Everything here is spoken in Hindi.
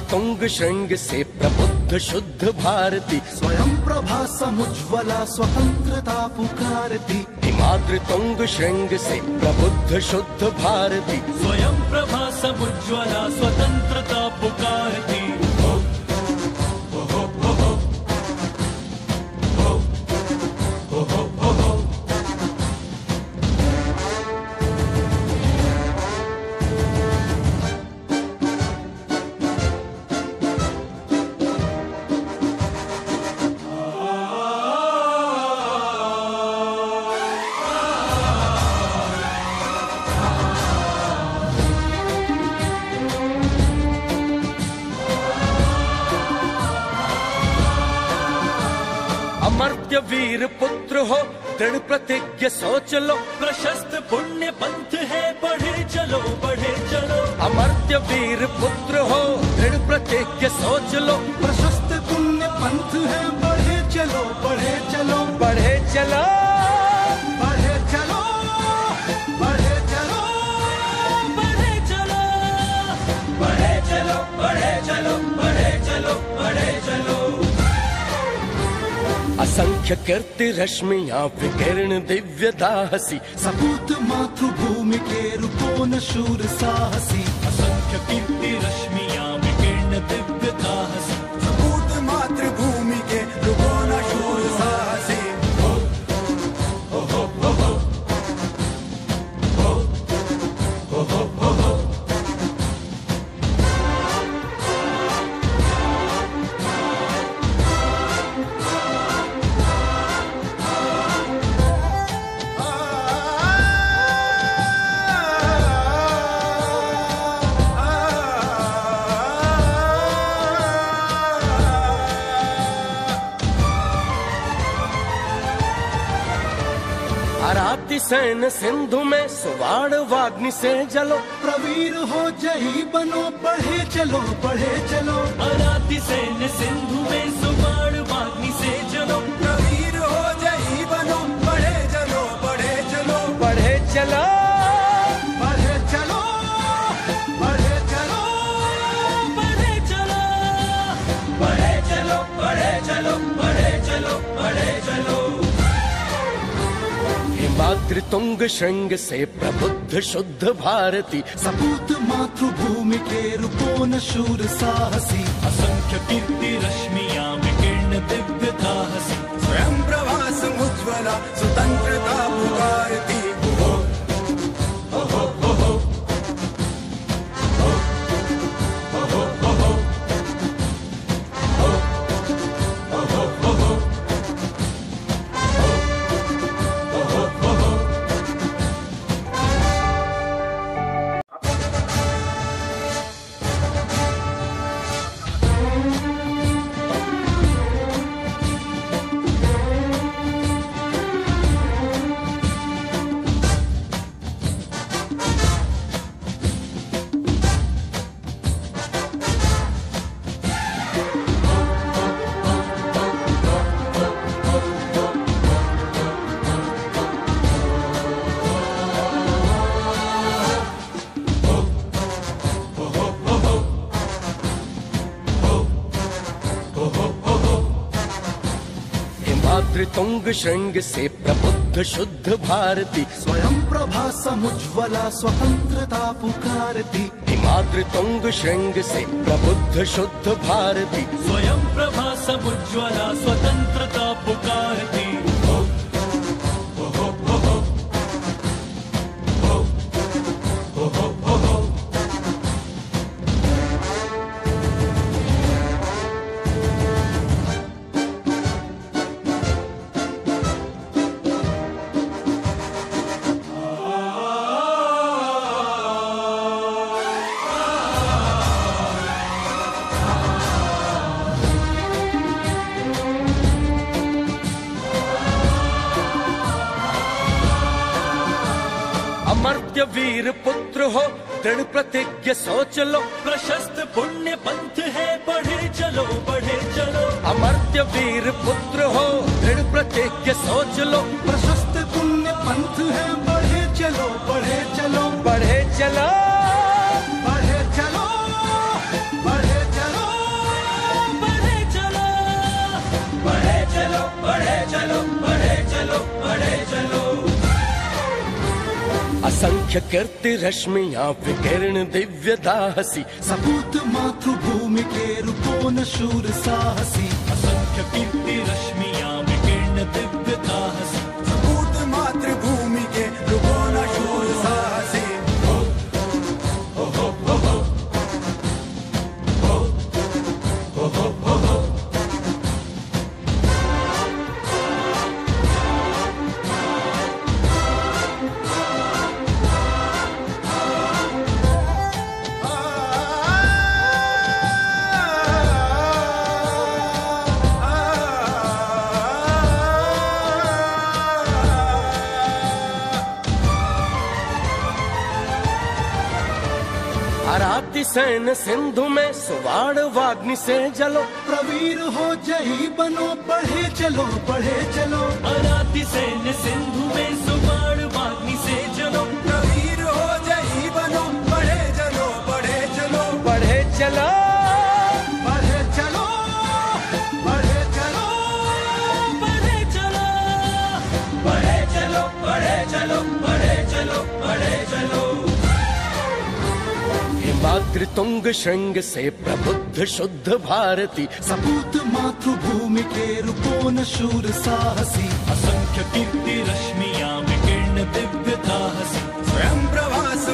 तुंग श्रृंग से प्रबुद्ध शुद्ध भारती। स्वयं प्रभा समुज्वला स्वतंत्रता पुकारती। हिमाद्रि श्रृंग से प्रबुद्ध शुद्ध भारती। स्वयं प्रभा समुज्वला स्वतंत्रता पुकारती। वीर पुत्र हो, दृढ़ प्रतिज्ञ सोच लो प्रशस्त पुण्य पंथ है, बढ़े चलो बढ़े चलो। अमर्त्य वीर पुत्र हो, दृढ़ प्रतिज्ञ सोच लो असङ्ख्यकीर्ति रश्म्या विकीर्ण दिव्यदाहसि। सपूत मातृभूमिकेरुपो न शूरसाहसि असङ्ख्य कीर्ति विकीर्ण दिव्यदाहसि। सैन सिंधु में सुवाड़ वाग्नि से जलो। प्रवीर हो जही बनो बढ़े चलो बढ़े चलो। अराति सैन सिंधु में सुवाड़ वाग्नि से चलो श्रृंग से प्रबुद्ध शुद्ध भारती सपूत मातृभूमि के रुको न शूर साहसी असंख्य कीर्ति रश्मियां विकीर्ण दिव्य साहसी स्वयं प्रभास उज्ज्वला स्वतंत्रता पुकारती हिमाद्रि श्रृंग से प्रबुद्ध शुद्ध भारती। स्वयं प्रभा समुज्वला स्वतंत्रता पुकारती। हिमाद्रि श्रृंग से प्रबुद्ध शुद्ध भारती। स्वयं प्रभा समुज्वला स्वतंत्रता पुकारती। अमर्त्य वीर पुत्र हो दृढ़ प्रतिज्ञ सोच लो। प्रशस्त पुण्य पंथ है बढ़े चलो बढ़े चलो। अमर्त्य वीर पुत्र हो दृढ़ प्रतिज्ञ सोच लो। प्रशस्त पुण्य पंथ है असंख्य कीर्ति रश्मियां विकीर्ण दिव्यता हसी सपूत शूर साहसी। असंख्य कीर्ति रश्मियां विकीर्ण दिव्यता हसी सैन सिंधु में सुवाड़ वाग्नि से जलो। प्रवीर हो जही बनो पढ़े चलो पढ़े चलो। अनाति सैन सिंधु में सुवाड़ वाग्नि से जलो। प्रवीर हो जही बनो पढ़े चलो पढ़े चलो। पढ़े चलो। हिमाद्रि तुंग श्रृंग से प्रबुद्ध शुद्ध भारती सपूत मातृभूमि के रूपो न शूर साहसी असंख्य कीर्ति रश्मियाँ विकीर्ण दिव्यता हसी स्वयं प्रभास